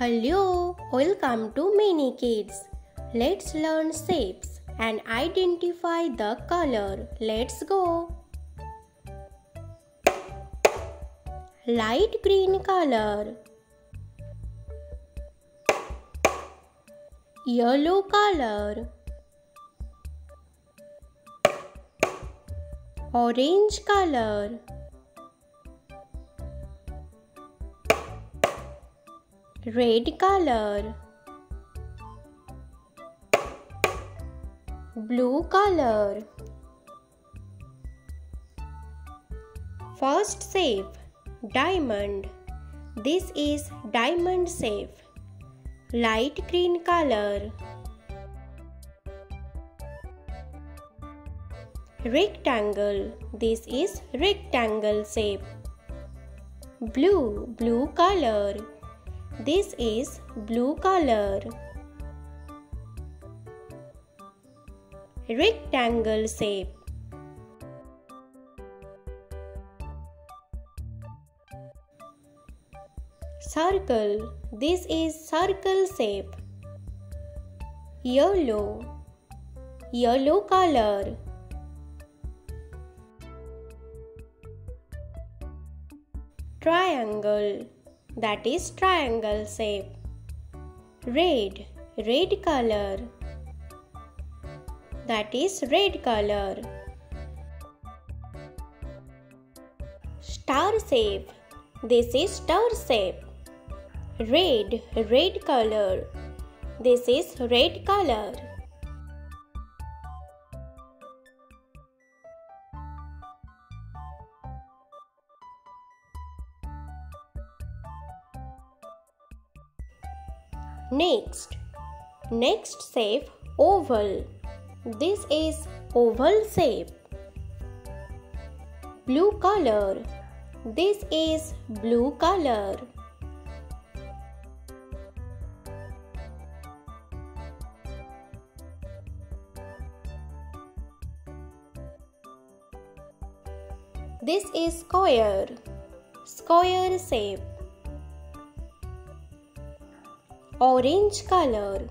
Hello, welcome to Mini Kids. Let's learn shapes and identify the color. Let's go. Light green color. Yellow color. Orange color. Red color. Blue color. First shape diamond. This is diamond shape. Light green color. Rectangle. This is rectangle shape. Blue blue color this is blue color. Rectangle shape. Circle. This is circle shape. Yellow. Yellow color. Triangle that is triangle shape. Red, red color. That is red color. Star shape. This is star shape. Red, red color. This is red color. Next, next shape oval. This is oval shape. Blue color. This is blue color. This is square. Square shape orange color.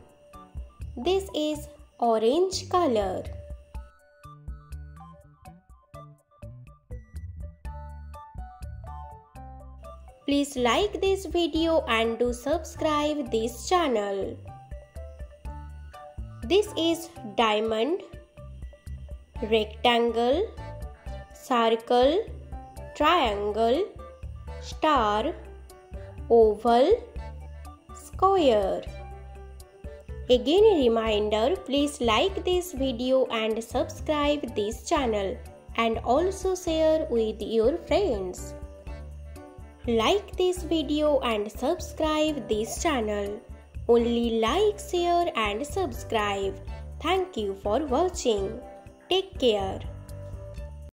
This is orange color. Please like this video and do subscribe this channel. This is diamond, rectangle, circle, triangle, star, oval, square. Again a reminder please like this video and subscribe this channel and also share with your friends. Like this video and subscribe this channel. Only like, share and subscribe. Thank you for watching. Take care.